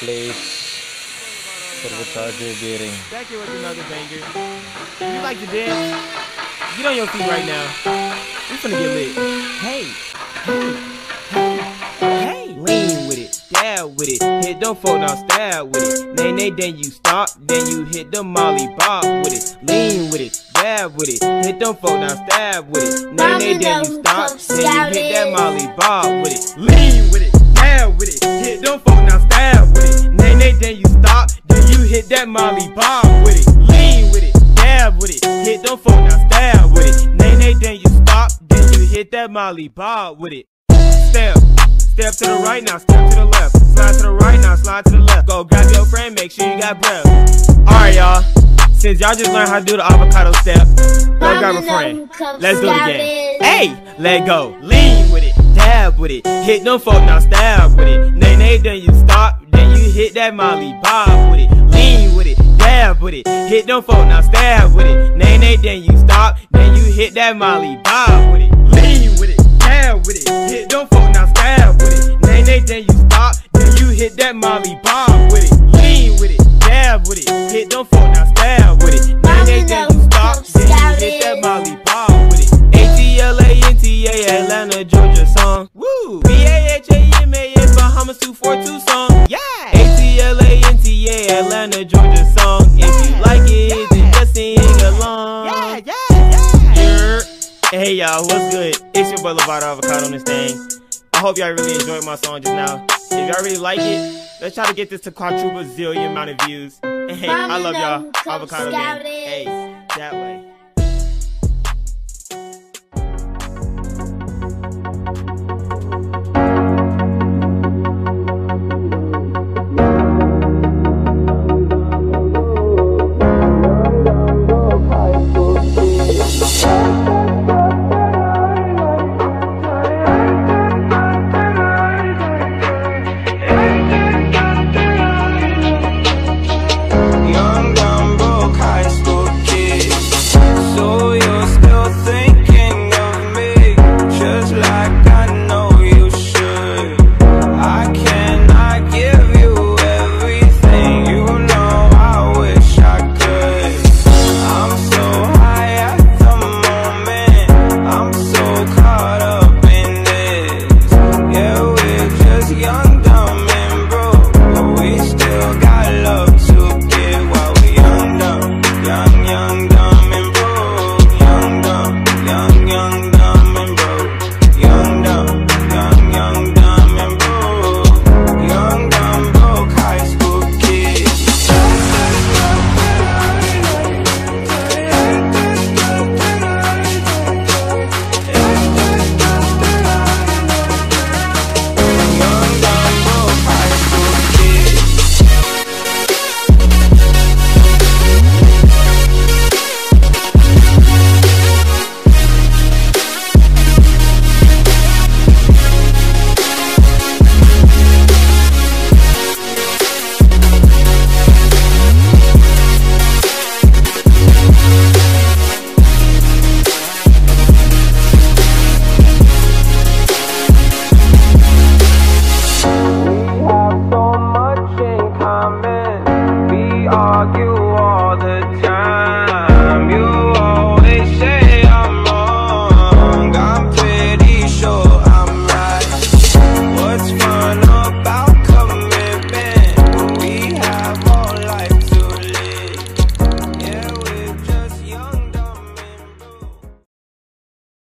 plate, turbocharger bearing. Back here with another banger. If you like to dance, get on your feet right now. We finna get lit. Hey, hey, hey, hey. Lean with it, dab with it. Hit them folk now, stab with it. Nay, nay, then you stop, then you hit the molly bob with it. Lean with it, dab with it. Hit them folk now, stab with it. Nay, nay, then you stop, then you hit that molly bob with it. Lean with it, dab with it. Hit them folk now, stab with it. Nay, nay, then you stop, then you hit that molly bob with it. Lean with it, dab with it. Hit them folk now, stab with it. Nay, nay, then you stop, then you hit that molly bob with it. Step. Step to the right now, step to the left. Slide to the right now, slide to the left. Go grab your friend, make sure you got breath. Alright, y'all. Since y'all just learned how to do the avocado step, go grab a friend. Let's do it again. Hey, let go. Lean dab with it. Hit them folk, now stab with it. Nay, nay, then you stop, then you hit that molly bob with it. Lean with it, dab with it. Hit them folk, now stab with it. Nay, nay, then you stop, then you hit that molly bob with it. Lean with it, dab with it. Hit them folk, now stab with it. Nay, nay, then you stop, then you hit that molly bob with it. Lean with it, dab with it. Hit them folk, now stab with it. Nay, nay, then you stop, then you hit that molly Woo! B-A-H-A-M-A-S, Bahamas 242 song. Yeah! A-T-L-A-N-T-A, Atlanta, Georgia song. If you like it, then just sing along. Yeah, yeah, yeah. Hey y'all, what's good? It's your boy Lovato Avocado on this thing. I hope y'all really enjoyed my song just now. If y'all really like it, let's try to get this to quadruple zillion amount of views. Hey, I love y'all. Avocado gang. Hey, that way.